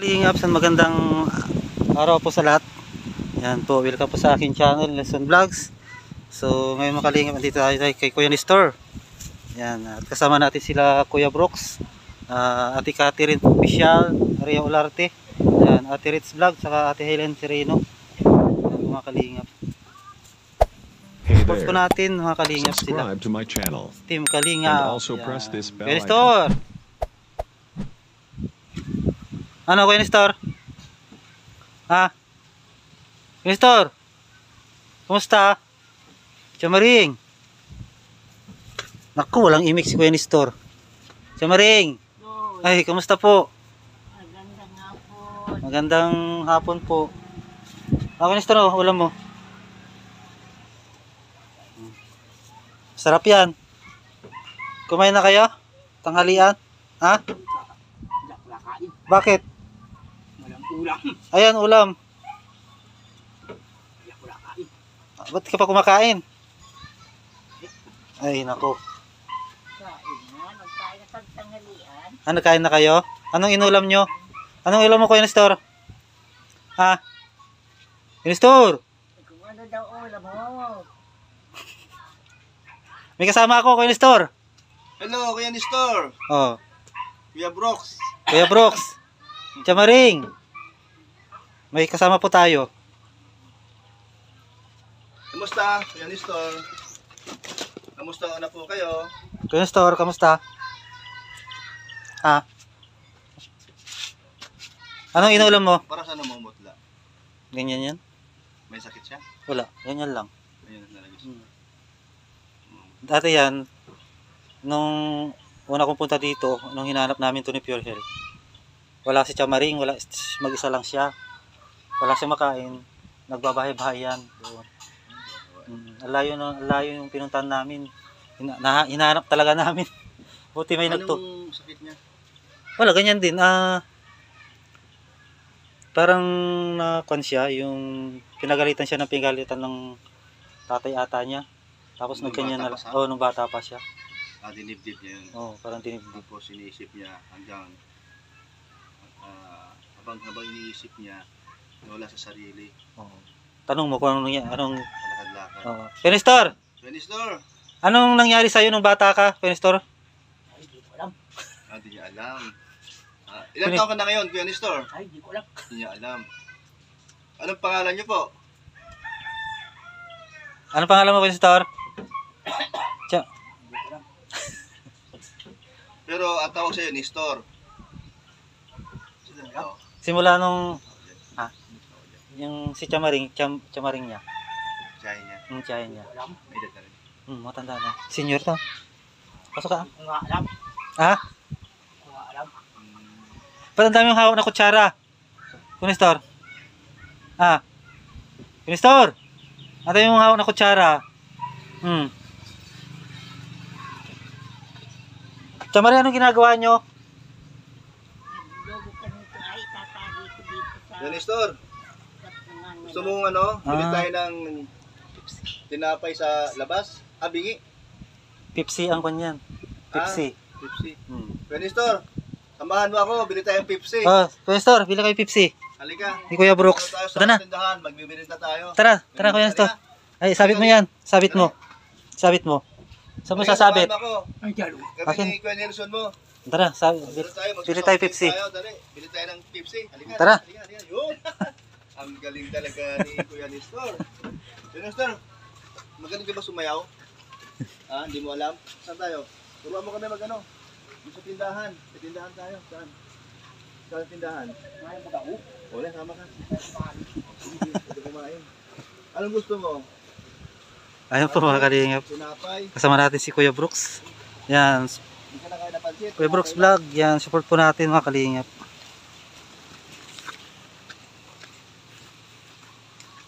Kalingap, san magandang araw po sa lahat. Yan po, welcome po sa aking channel, Lesson Vlogs. So, ngayon mga kalingap, nandito tayo tayo kay Kuya Nestor. Yan, at kasama natin sila Kuya Brooks, ah, Ate Catherine Official, Maria Olarte, yan, Ate Ritz Vlog, saka Ate Helen Sereno. Yan, mga kalingap. Hey Support po natin mga kalingap sila. Subscribe to my channel. Team Kalingap. And also press this bell Kuya Nestor! Ano Kuya Nestor? Ha? Nestor? Kumusta? Chamaring? Naku, walang imik si Kuya Nestor. Chamaring! Ay, kumusta po? Magandang hapon. Magandang hapon po. Ah, Kuya Nestor, oh, ulam mo. Sarap yan. Kumain na kayo? Tanghalian? Ha? Bakit? Ulam. Ayan, ulam. Ah, Ba't ka pa kumakain? Ay, nako. Kain na. Magkain na pagtanghalian. Ano, kain na kayo? Anong inulam nyo? Anong ulam mo, Kuya Nestor? Ha? Nestor! Kung ano daw ulam mo. May kasama ako, Kuya Nestor. Hello, Kuya Nestor. Oh, Kuya Brooks. Kuya Brooks. Chamaring. May kasama po tayo. Kamusta, Kuya Nestor? Kamusta na po kayo? Kuya Nestor, kamusta? Ha? Anong inulam mo? Para sa namumutla. Ganyan yan? May sakit siya? Wala, ganyan lang. Ayun, nalagay siya. Hmm. Dati yan, nung una kong punta dito, nung hinanap namin to ni Pure Health, wala si Chamaring, wala, mag-isa lang siya. Wala siya makain, nagbabahay-bahay yan. So, mm, alayo, na, alayo yung pinuntahan namin. Hina, na, hinahanap talaga namin. Buti may nagto. Anong sakit niya? Wala, ganyan din. Ah, parang na siya, yung pinagalitan siya ng pinagalitan ng tatay ata niya. Tapos Nung nagkanya na? Oh, nung bata pa siya. Ah, dinibdib niya yun. Oh, parang tinibdib. Tapos iniisip niya hanggang ah, habang habang iniisip niya wala sa sarili. Oh. Tanong mo kung anong nangyari. Anong, Lakad-lakad. oh. Penistor, Kuya Nestor! anong nangyari sa'yo nung bata ka, Penistor? Ay, di ko alam. Ah, di niya alam. Ah, ilan Kuya- taon ka na ngayon, Kuya Nestor? Ay, di ko alam. Di niya alam. Anong pangalan niyo po? Anong pangalan mo, ko alam. Pero ang tawag sa'yo, Nestor. Sino to? simula nung, ah, yung si Chamaring, Cham, Chamaring niya, Siya niya. yung tiyahin niya. Alam. May edad na rin. Hmm, matanda na. Senior to. Pasok ka. Kung nga alam. Ha? Kung nga alam. Hmm. Ba't ang dami yung hawak na kutsara? Kunistor? Ah. Kunistor? Ang dami yung hawak na kutsara. Hmm. Chamari, anong ginagawa nyo? Lobo ka nito ay tatali ko dito sa... Kuya Nestor, kat ng gusto mong ano, bili Ah. tayo ng tinapay sa labas? Ah, bingi. Pepsi ang kanyan. Pepsi. Pepsi. Hmm. Kuya Nestor, samahan mo ako, bili tayong Pepsi. Oh, Kunistor, bili kayo Pepsi. Halika. Ni Kuya Brooks. Punta tayo sa Tara na. tindahan, magbibirinda tayo. Tara, tara Kuya Nestor. Ay, sabit mo yan. Sabit mo. Sabit mo. Saan mo Halika, sasabit? samahan mo ako. Ay, dyan. Kami Akin. ni Kuya Nelson mo. Tara, sabit. Bili tayo, Bili tayo magsusoft Pepsi. Dali. Bili tayo ng Pepsi. Halika. Tara. Halika, halika. Yun. Ang galing talaga ni Kuya Nestor. Kuya Nestor, magaling ka ba sumayaw? Ha? Hindi mo alam? Saan tayo? Turuan mo kami mag ano? Yung Sa tindahan. Sa tindahan tayo. Saan? Saan tindahan? May mga ako. Wala, sama ka. Sige, pwede kumain. Anong gusto mo? Ayun po mga kalingap. Sinapay? Kasama natin si Kuya Brooks. Yan, Hindi ka na kaya napansin? Kuya Brooks Vlog. Yan, support po natin mga kalingap.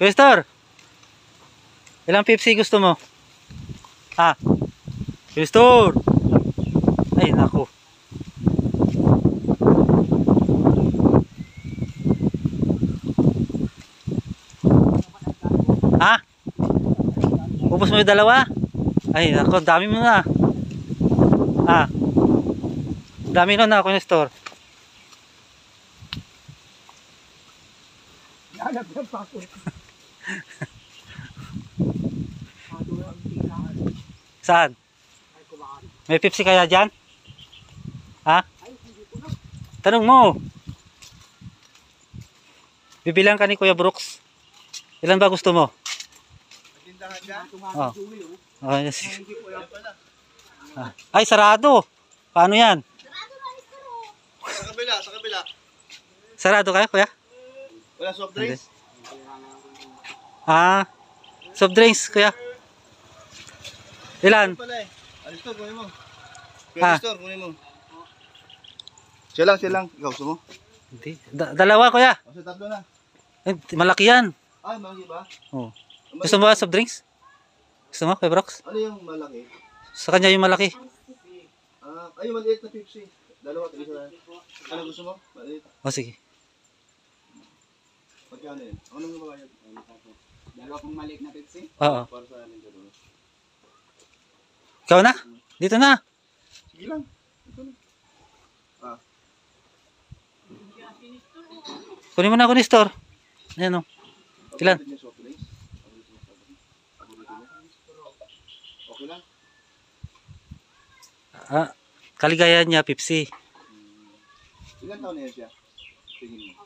Kuya Star! Ilang Pepsi gusto mo? Ha? Kuya Star! Ay, naku. Ha? Ubus mo yung dalawa? Ay, naku, dami mo na. Ah. Dami nun na, Kuya Store. Naghanap ng pakul. Saan? May Pepsi kaya dyan? Ha? Tanong mo. Bibilang ka ni Kuya Brooks. Ilan ba gusto mo? Natindahan ka? Oh. Oh. Yes. Kaya. Ah. Ay, sarado. Paano yan? Sa kabila, sa kabila. Sarado kayo, Kuya? Wala soft drinks? Ah, soft drinks, Kuya. Ilan? Ano eh. Alis to, kunin mo. Ah. Nestor, kunin mo. Siya lang, siya lang. Ikaw, gusto mo? Hindi. Da- dalawa, Kuya. O, sa tatlo na. Eh, malaki yan. Ah, malaki ba? Oh. Ang Gusto mo ba soft drinks? Gusto mo, Kuya? Ano yung malaki? Sa kanya yung malaki. Ah, ay, maliit na Pepsi. Dalawa, isa na. Ano gusto mo? Maliit. O, sige. Magkano yun? Ano yung mga yun? Dalawa pong maliit na Pepsi. Oo. Para sa amin dalawa. Ikaw na. Dito na. Sige lang. Ito na. Ah, Kunin mo na ako ni store. Ayan o. Ilan? Paborito niyo? Okay lang? Ah, kaligayahan niya, Pepsi. Hmm. Ilan taon na yan siya? Tingin mo.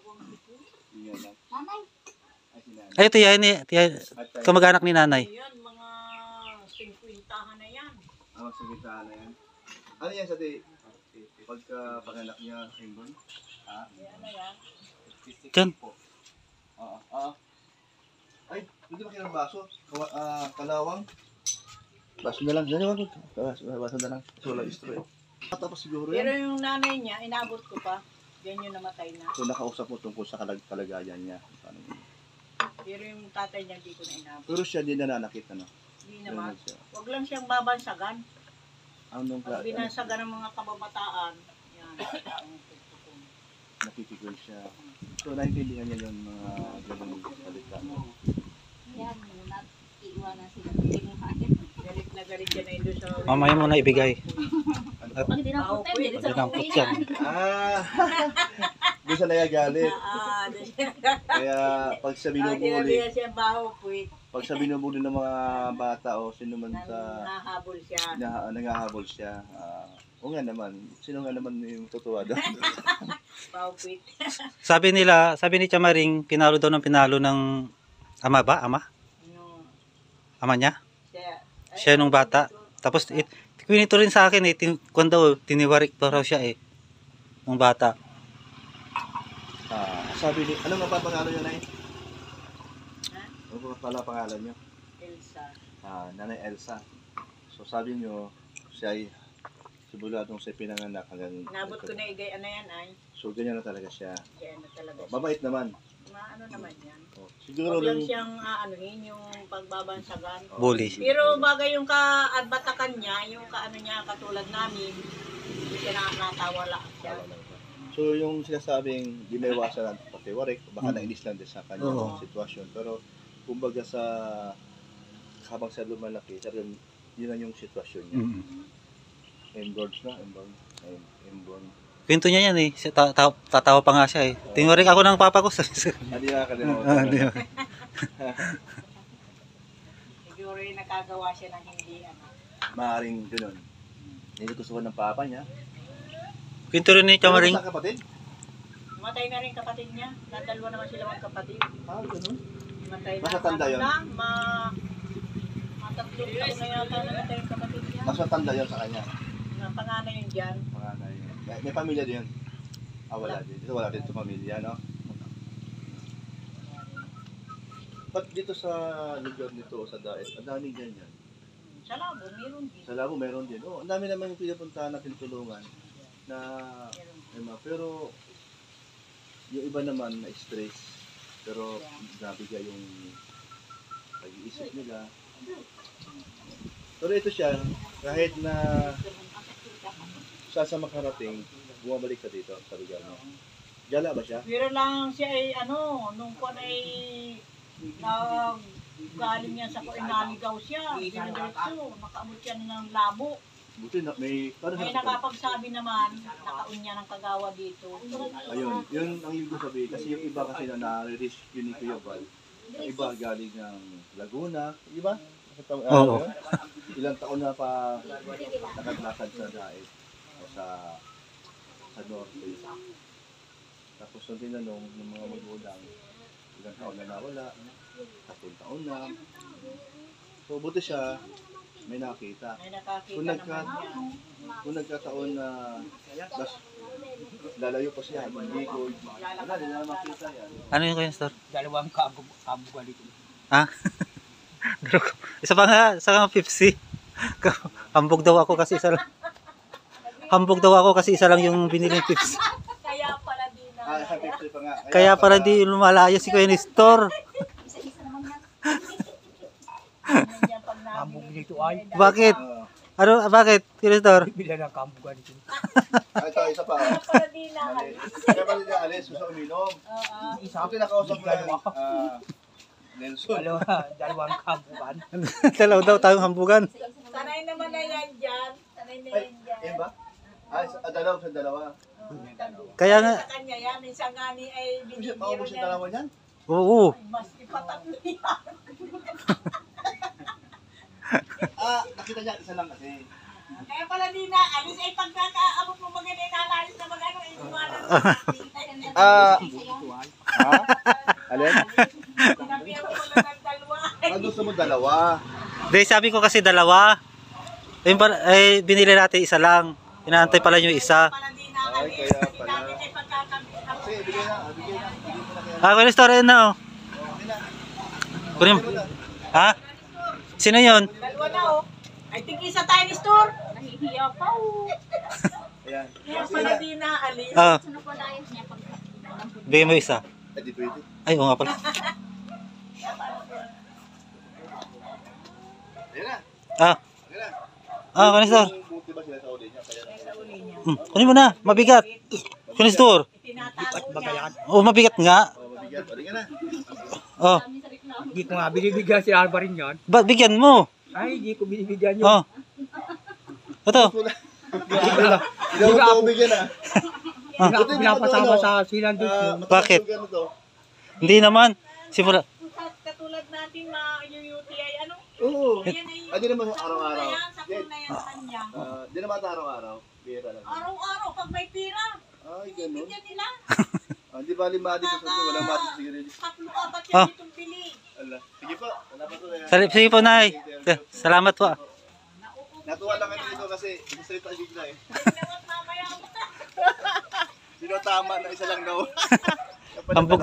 Yan lang. Ay, si nanay. Ay, tiya, ni, tiya, At tayo. kamag-anak ni nanay. Yan, mga 50 na yan. Sa gitna na yan. Ano yan sa di? Pagka panganak niya, Simbon? Ha? Ano yan? Diyan. Oo. Oo. Ay, hindi ba kinang baso? Kawa, ah, kalawang? Baso na lang. Diyan wag. Baso, baso na lang. So, wala istro eh. Ah, Tapos siguro Pero yan. yung nanay niya, inabot ko pa. Yan yung namatay na. So, nakausap mo tungkol sa kalag kalagayan niya. Paano? Pero yung tatay niya, hindi ko na inabot. Pero siya din nananakit, ano? Hindi naman. Ganun siya. Huwag lang siyang babansagan. Anong Pag ka, binansagan ng mga kababataan, yan. ang tutukon. napipigil siya. So, naintindihan niya yung mga ganun salita. no? Yan, muna. Iwanan sila ng tinuhanin. Galit na galit yan ay doon sa... Mamaya mo na ibigay. Pag dinampot tayo, dito sa Dinampot kuya. yan. Ah! Doon siya nagagalit. Ah, doon siya. Kaya pag Ah, binubuli, sinabihan siya baho, puwit. pag siya binubuli ng mga bata o sino man Nang sa nahabol siya. na, nangahabol siya, ah, o nga naman, sino nga naman yung tutuwa doon? Baho, puwit. Sabi nila, sabi ni Chamaring, pinalo daw ng pinalo ng ama ba? Ama? Ano, Ama niya? siya. ay, Siya nung bata. Tapos, it, kwinito rin sa akin eh, tin, kung daw, tiniwarik pa raw siya eh. Nung bata. Ah, sabi ni, ano nga pa pangalan niyo, Nay? Ha? Ano pa pala pangalan niyo? Elsa. Ah, Nanay Elsa. So sabi niyo, siya ay simula nung siya pinanganak hanggang... Nabot ko na igay, ano yan ay. So ganyan na talaga siya. Kaya na talaga siya. Mabait naman. Maano naman yan. Oh, siguro Huwag lang nung... siyang aanuhin yung pagbabansagan. Bully. Pero bagay yung kaadbatakan niya, yung kaano niya katulad namin, hindi siya nakakatawala siya. So yung sinasabing di may iwasan patiwarik, baka Mm. nainis lang din sa kanyang Oo. sitwasyon. Pero kumbaga sa habang siya lumalaki, talagang yun lang yung sitwasyon niya. Mm. Inborn na, inborn. in- Inborn. Kwento niya yan eh. Siya, ta- ta- tatawa pa nga siya eh. Tiniwarik ako ng papa ko. Hindi na nakakalimutan. Ah, di ba? Siguro yung nakagawa siya ng hindi ano. Maaring ganun. Hindi gusto ng papa niya. Kwento rin ni Chamaring. Kapatid? Matay na rin kapatid niya. Dadalwa naman sila magkapatid. Ah, ganun. Matay na. Masatanda yun? Na, ma... Matatlong taon na yata na matay yung kapatid niya. Mas matanda yun sa kanya. Na panganay yun dyan. Mga nanay. May, may pamilya din yun. Ah, wala din. Dito wala din sa pamilya, no? Ba't dito sa lugar nito, sa Daet, ang daming ganyan. Sa labo, meron din. Sa Labo meron din. Oh, ang dami naman yung pinupuntahan na tinutulungan na mga- pero yung iba naman na stress pero nabigay yung pag-iisip nila. Pero ito siya, kahit na sa sa makarating, bumabalik ka dito sa lugar mo. Gala ba siya? Pero lang siya ay ano, nung kuwan ay nag galing niya sa kuwan, naligaw siya. Dinidiretso, nakaabot siya ng labo. Buti na, may, paano May sa nakapagsabi naman, nakaun niya ng kagawa dito. Ayun, yun ang ibig sabihin. Kasi yung iba kasi na na-release yun ni Kuya Val. Yung iba galing ng Laguna, di ba? Ah, Oo. Ilang taon na pa nakaglakad sa daig o sa sa norte. Tapos nung tinanong ng mga magulang, ilang taon na nawala, tatlong taon na. So buti siya, may nakita. May nakakita Kung nagka, naman kung nagkataon na bas, lalayo pa siya, hindi ko, wala, hindi na makita yan. Ano yung Kuya Nestor? dalawang kabog kabog dito. Ha? isa pa nga, isa nga 50. Hambog daw ako kasi isa lang. Hambog daw ako kasi isa lang yung binili ng 50. Kaya pala din na. Ah, sa picture pa nga. Kaya para di lumalayo si Kuya Nestor. Isa-isa naman yan. Ganyan pag Kabog nabili. Dito ay Bakit? Ah, Ano, bakit? Nestor? bila ng kabog dito. ah, ito, isa pa. Kaya pala. Mali. Kaya pala niya alis, gusto uminom. Oo. Isa Buti nakausap ko yan, ah, Nelson. dalawa dalawang kabugan. Dalaw daw tayong hambugan. Sanay naman na yan dyan. Sanay na Ay, yan dyan. yan ba? Ah, sa- ah, dalawa sa dalawa. Kaya nga, Sa kanya yan. Minsan nga ni ay binibiro Maubos yung niya. dalawa niyan? oo. Mas ipatatlo yan. Ah, nakita niya, isa lang kasi. Kaya pala din na. Alis ay pagkakaabot mo mga na mag-ano. Ay iwanan mo natin. Ah, ha? Alin? Sinabihan mo pala ng dalawa. Ah, gusto mo dalawa. Di, sabi ko kasi dalawa. Pa, eh, binili natin isa lang. Inaantay pala yung isa. Na. Ay, kaya Hindi pala. Sige, bigay na, ah, bigay na. Na kaya. Ah, Kuya Nestor, ayun na oh. Na. Kunin mo. Ha? Sino yun? Dalawa na oh. Ay tigisa tayo ni store. Nahihiya pa oh. Ayan. Kaya pala na. din na. Alis. Ah, Sunod pa tayo niya pag bigyan mo isa. Di. Ay, oo nga pala. Ayan na. Ah, na. ah, niya. Hmm, kunin mo na, mabigat. Kuya Nestor. Itinatago niya. Oh, mabigat nga. Oh. Hindi ko nga binibigyan si Alvarin yan. ba, bigyan mo. Ay, hindi ko binibigyan yun. Oh. Ito. Hindi ako ito bigyan ah. Hindi ako pinapasama ito, sa silang Ah, dito. mataas Bakit? Hindi naman. Simula. Katulad natin ma UTI ano? Oo. Ah, di naman araw-araw. Sakto na yan sa kanya. Ah, di naman araw-araw. Lang. Araw-araw pag may pira, Ay, ganun. bigyan nila. Ah, di bali mati sa sabi, wala mati sa siguro. Tatlo apat Ah. yan itong bili. Ala. Sige po. Salamat po. eh. Sal- Sige po, Nay. Salamat po. ah. Natuwa lang kami dito kasi gusto ito bigla eh. Sino tama na isa lang daw.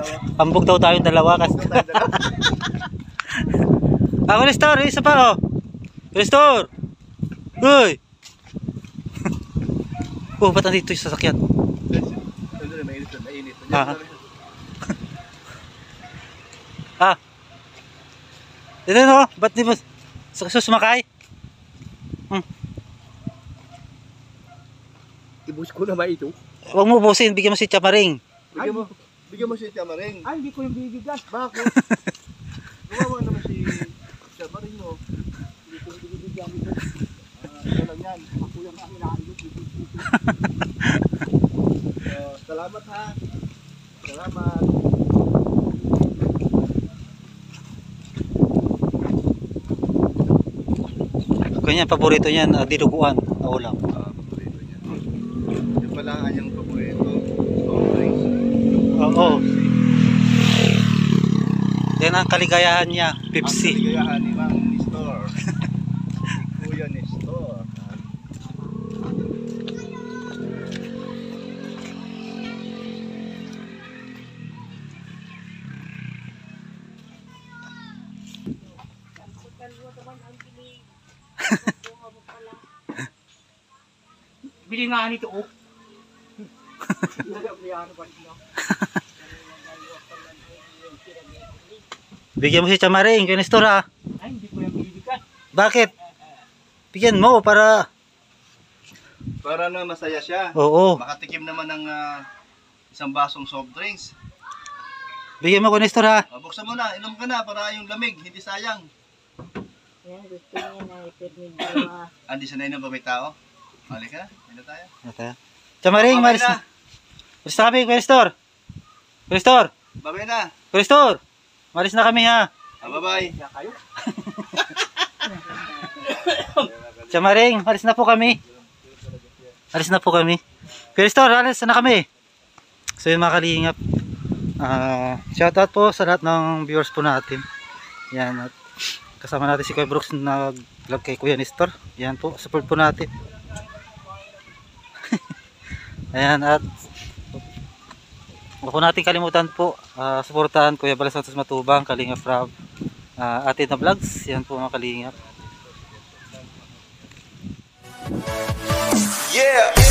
Dalawa. hambog daw tayong dalawa kasi. Ah, Kuya Nestor, isa pa oh. Nestor. Uy. oh, ba't nandito yung sasakyan? Ano na, mainit na, Ah. Ah. Dito no, ba't di mo sumakay? Ibus ko na ba ito? Huwag mo ubusin, bigyan mo si Chamaring. Bigyan mo, bigyan mo si Tiamaring. Ay, hindi ko yung bibigyan. Bakit? Gumawa naman si Tiamaring no. Hindi ko yung bibigyan ito. Ah, ito lang yan. Ako yung ito. Ah, salamat ha. Salamat. Ganyan, paborito niyan, uh, dinuguan na ulam. Ah, paborito niya. Yung pala ang kanyang paborito. Soft drinks. Oo. Yan ang kaligayahan niya, Pepsi. Ang kaligayahan ni Mang Nestor. si Kuya Nestor. Bili nga nito oh. Bigyan mo si Chamaring, Kuya Nestor ha. Ay, hindi ko yung bibigyan. Bakit? Bigyan mo para, Para na masaya siya. oo. Makatikim naman ng ah, isang basong soft drinks. Bigyan mo Kuya Nestor ha. Ah, buksan mo na, inom ka na para yung lamig, hindi sayang. Yan, gusto niya na ipirmidyo. Andi sanay na ba may tao? Halika, ano tayo? Ano tayo? Chamaring, malis na. Malis na kami, Questor. Questor! Babay na. Questor! Malis na kami ha. Ah, bye-bye. Chamaring, malis na po kami. Alis na po kami. Questor, alis na kami. So yun mga kalingap. Ah, shoutout po sa lahat ng viewers po natin. Yan at kasama natin si Kuya Brooks na nag-vlog kay Kuya Nestor. Yan po, support po natin. Ayan at Huwag po natin kalimutan po uh, suportahan Kuya Bala Santos Matubang, Kalinga Frab ah, uh, atin na vlogs. Yan po mga Kalinga. Yeah! yeah.